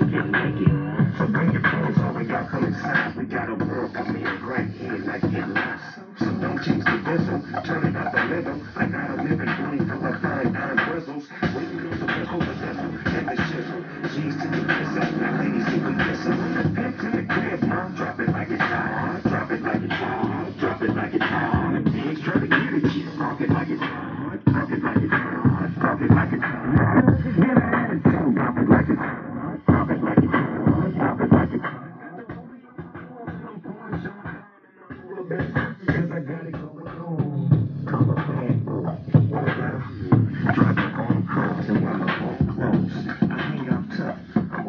get naked. So bring your friends over, y'all come inside. We got a world premiere right here, like it live. So don't change the vessel, turn it up a little. I got a living room full of fine dime bristles. Waiting on the vessel, the devil, and the shizzle. G's to the piss up, now ladies, see we kiss 'em. Pimp to the crib, mom, drop it like it's hot. Drop it like it's hot. Drop it like it's hot. Pigs try to get it, yeah. Drop it like it's hot. Drop it like it's hot. alphabet because I got it going.